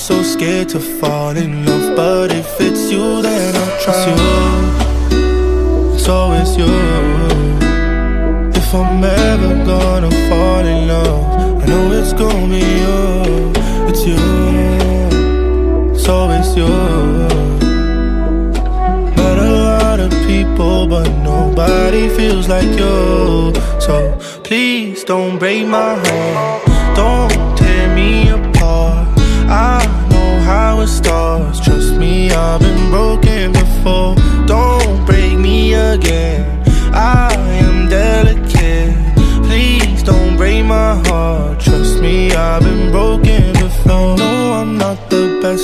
So scared to fall in love, but if it's you, then I'll trust you. It's always you. If I'm ever gonna fall in love, I know it's gonna be you. It's you. It's always you. Met a lot of people, but nobody feels like you. So please don't break my heart.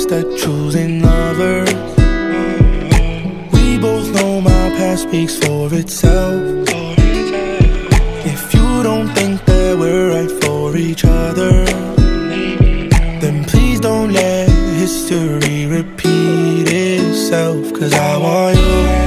Not the best at choosing lovers. We both know my past speaks for itself. If you don't think that we're right for each other, then please don't let history repeat itself. Cause I want you,